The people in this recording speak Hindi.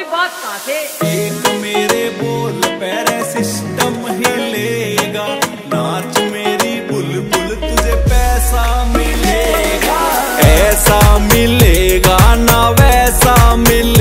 कोई बात कहा एक मेरे बोल पैरे सिस्टम हिलेगा नाच मेरी बुलबुल तुझे पैसा मिलेगा। ऐसा मिलेगा ना वैसा मिलेगा